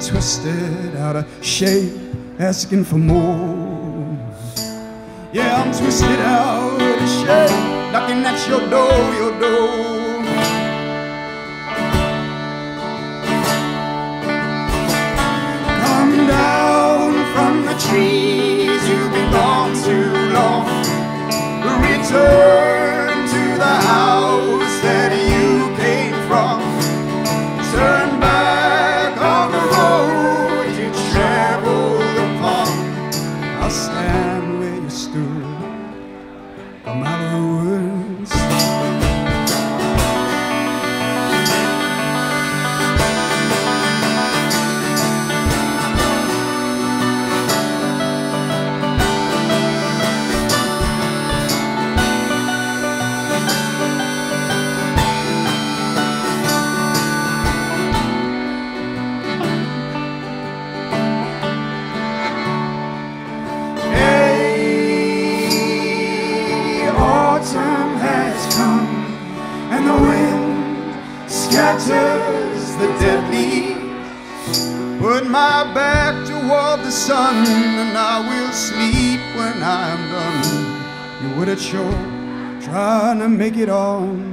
twisted out of shape, asking for more. Yeah, I'm twisted out of shape, knocking at your door, your door. Come down from the trees, you've been gone too long. Return. make it on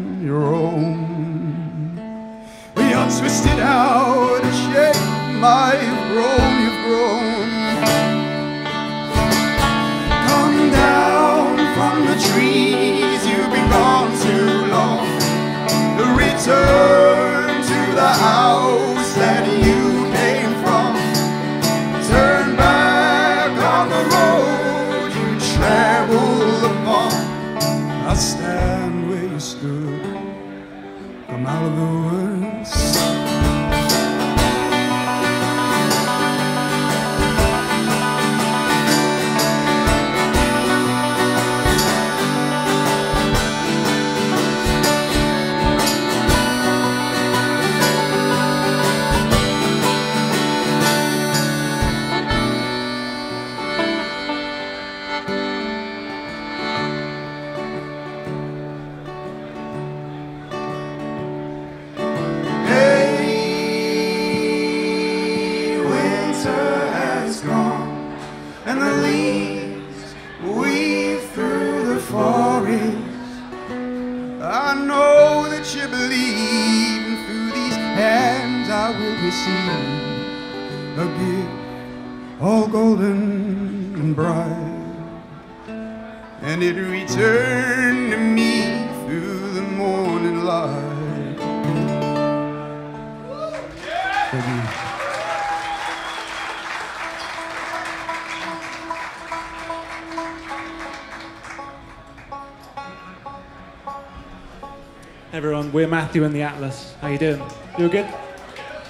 We're Matthew and the Atlas. How you doing? You good?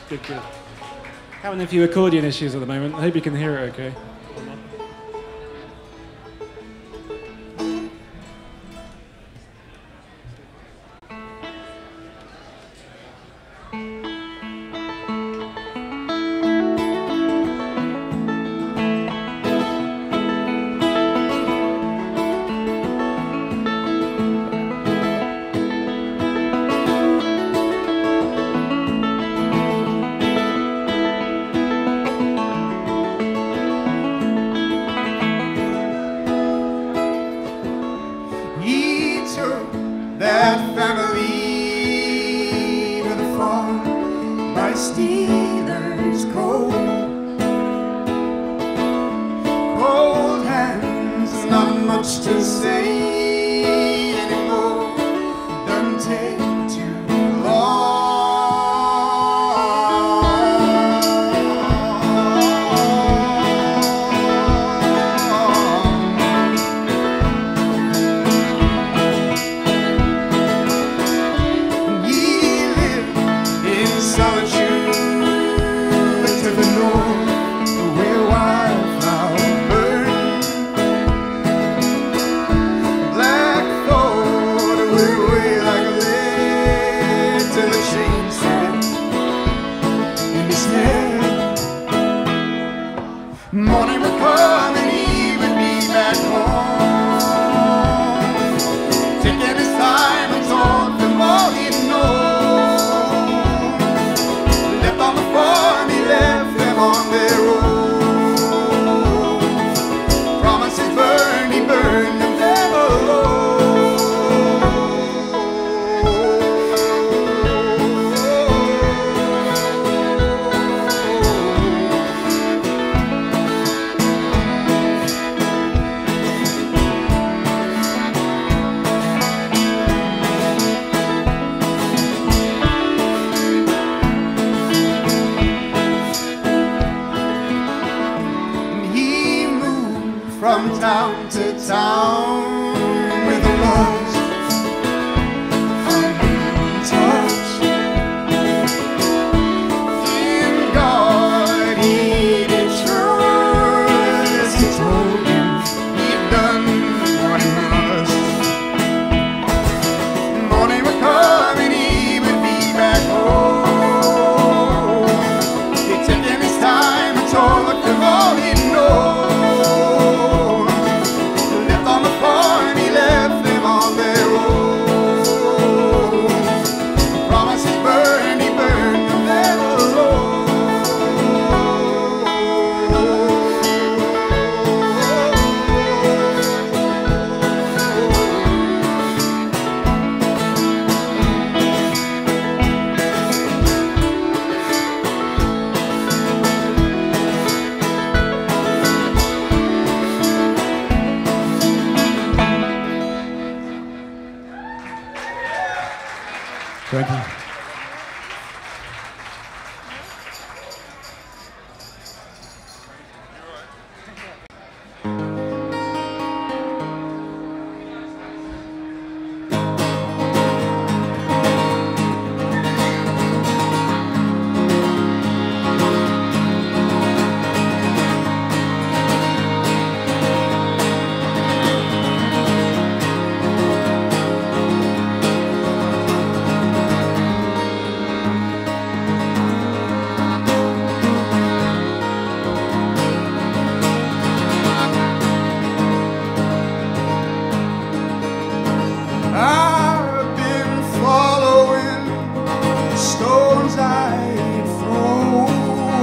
Good, good. Having a few accordion issues at the moment. I hope you can hear it okay.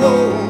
Oh.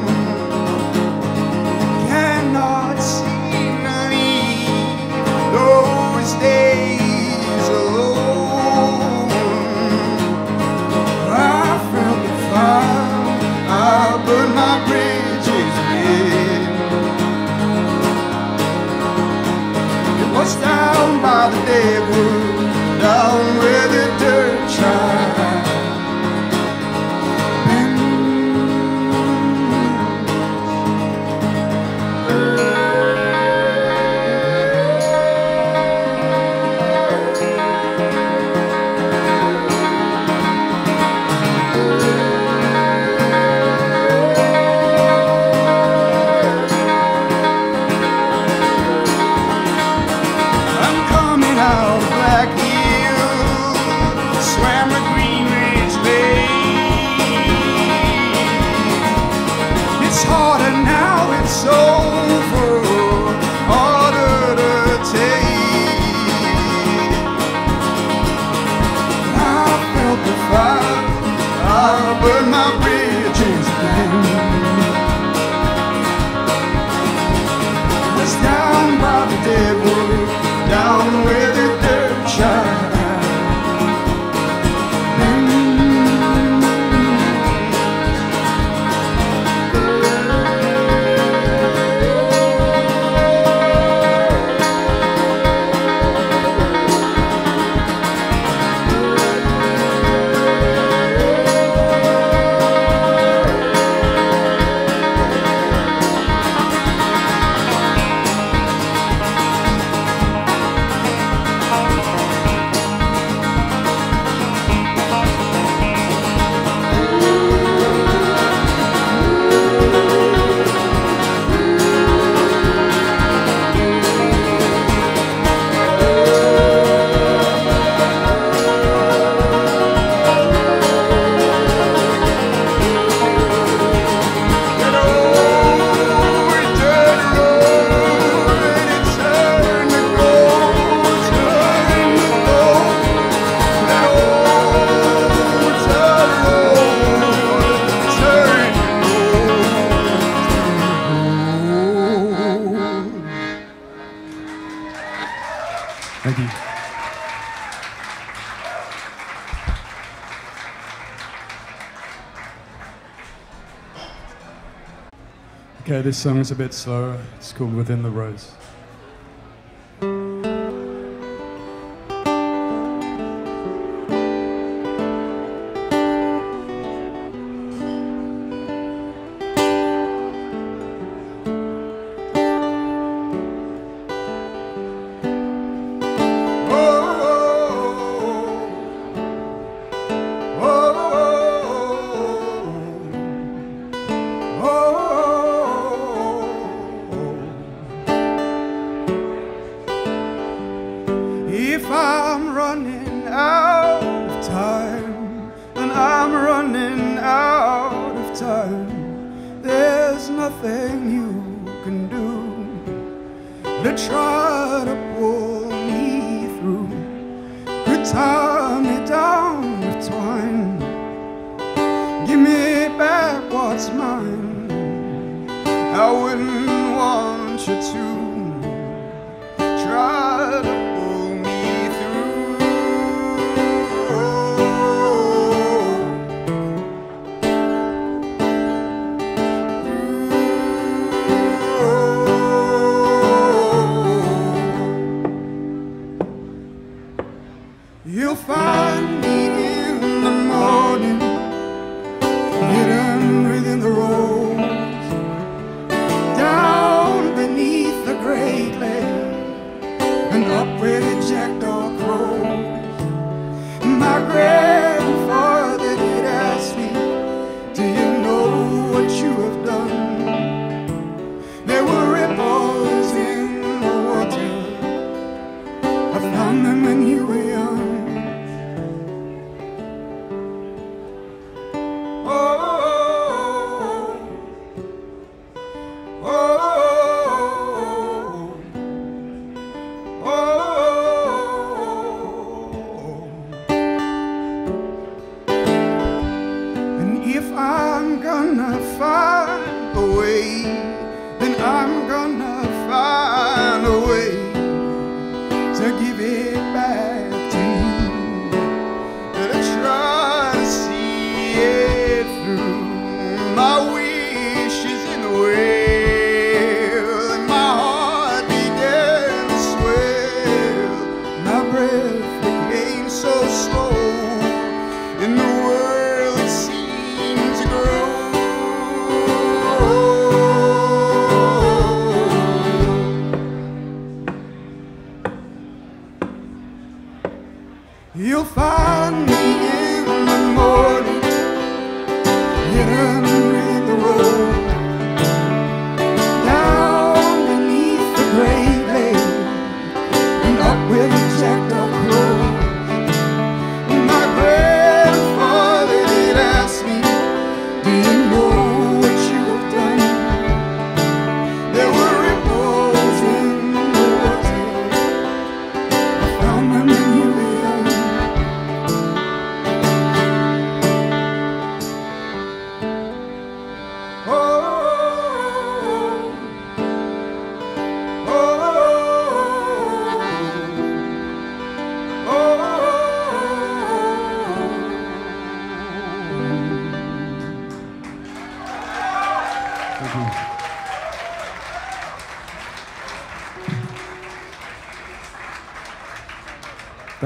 Okay, this song's a bit slower. It's called Within the Rose. try far.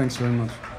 Thanks very much.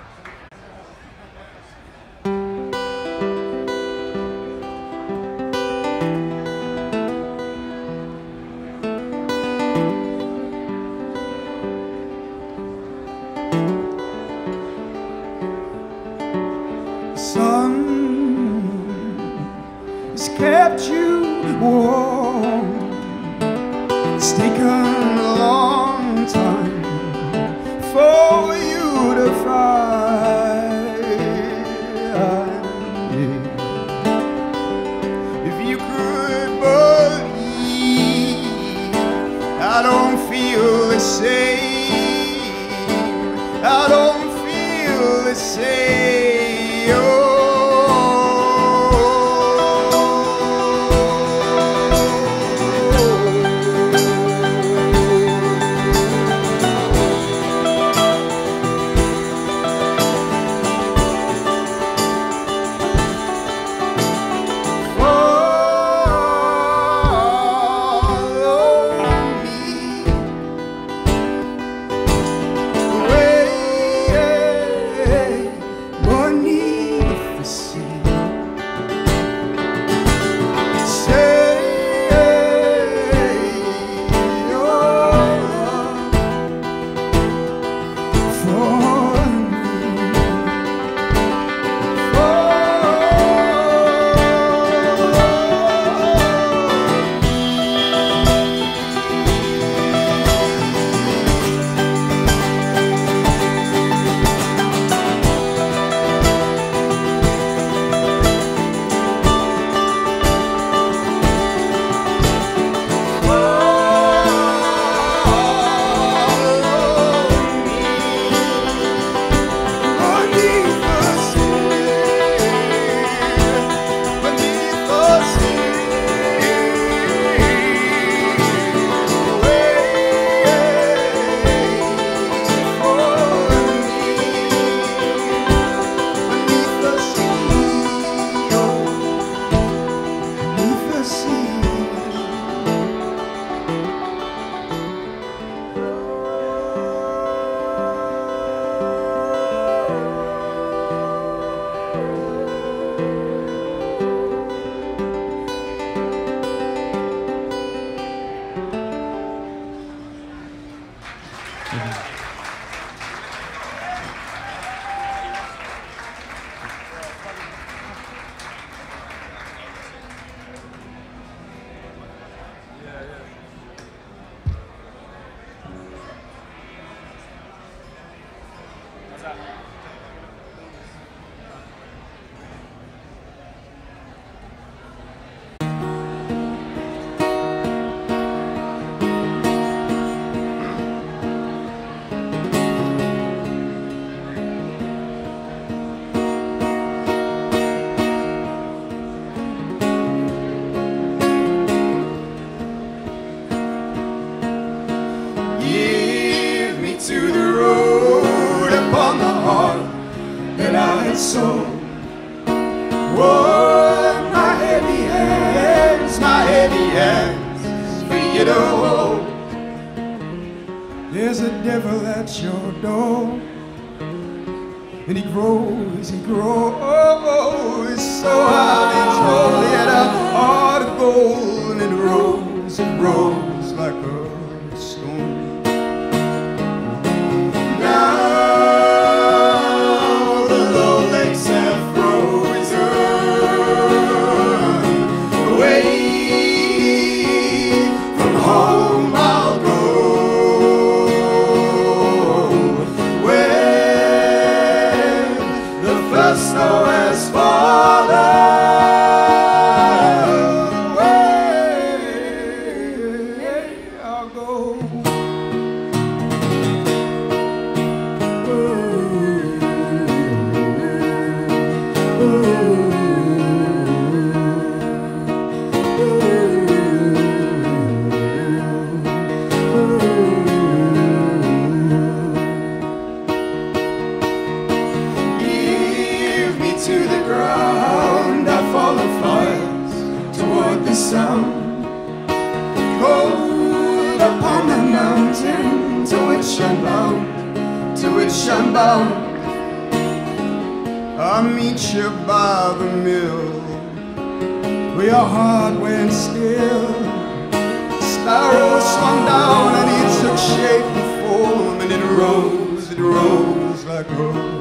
Grows, he grows so hard and tall, yet a heart of gold, and it rose, it rose mountain to which I'm bound, to which I'm bound. I'll meet you by the mill where your heart went still. Sparrow swung down and it took shape and form and it rose, it rose like a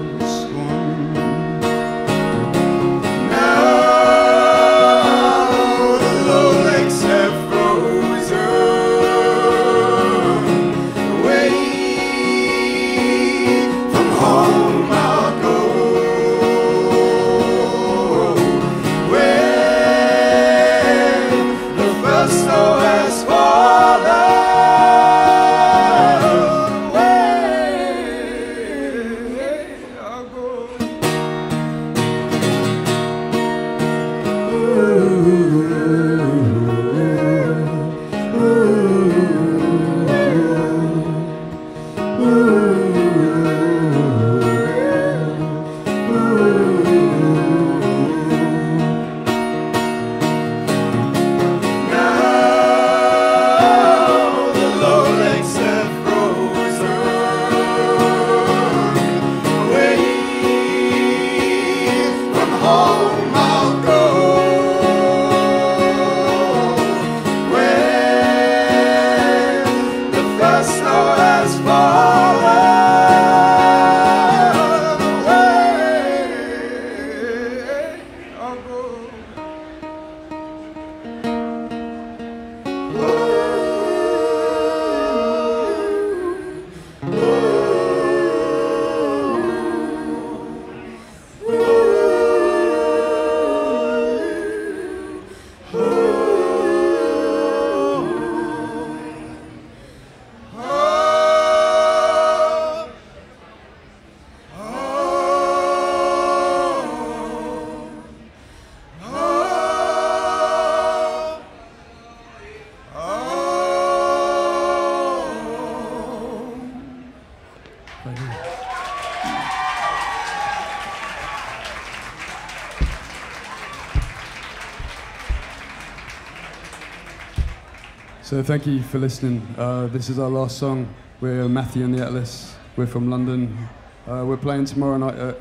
So thank you for listening. Uh, this is our last song. We're Matthew and the Atlas. We're from London. Uh, we're playing tomorrow night at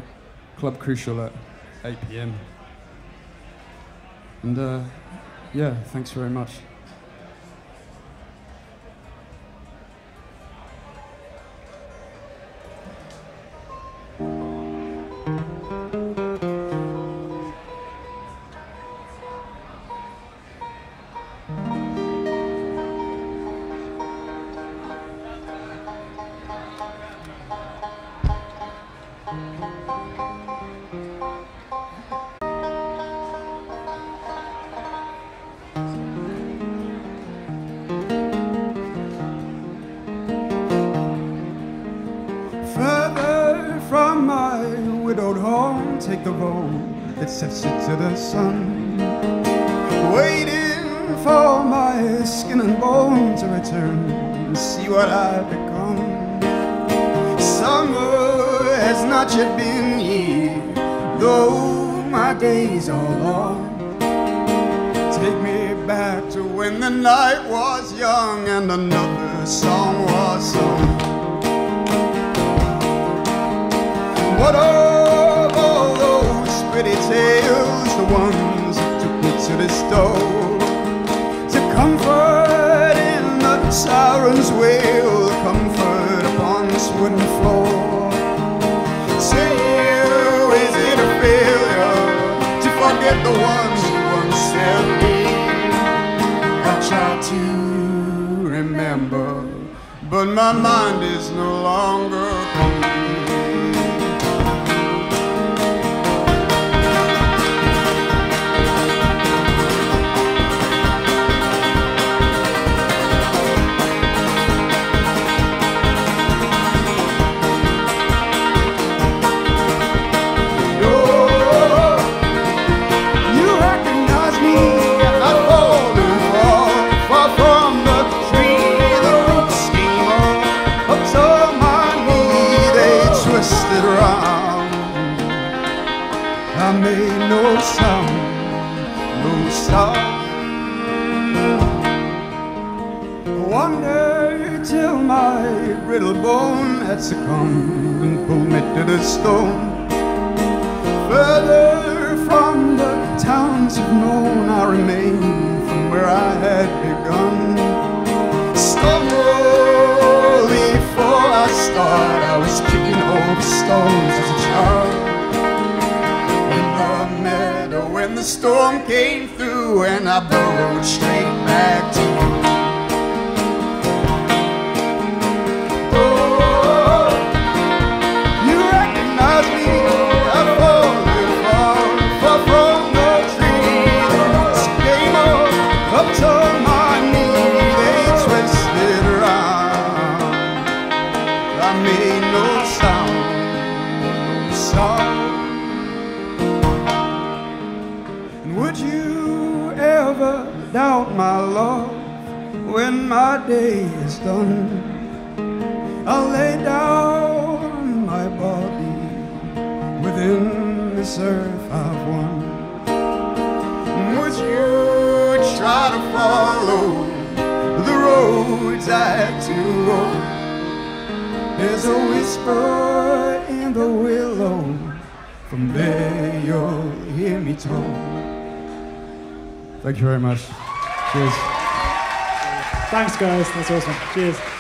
Club Crucial at 8 p.m. And uh, yeah, thanks very much. Widowed home, take the road that sets it to the sun. Waiting for my skin and bone to return and see what I've become. Summer has not yet been here, though my days are long. Take me back to when the night was young and another song was sung. What of all those pretty tales, the ones that took me to the stove, to comfort in the siren's wail, comfort upon this wooden floor. Say is it a failure to forget the ones who once said me? I try to remember, but my mind is no longer. Wonder till my brittle bone had succumbed and pulled me to the stone. Further from the towns of known, I remain from where I had begun. Stumble before I start, I was kicking over stones as a child. The storm came through, and I burrowed straight back to day is done? I'll lay down my body within this earth I've won. Would you try to follow the roads I go? There's a whisper in the willow. From there you'll hear me talk. Thank you very much. Cheers. Thanks, guys. That's awesome. Cheers.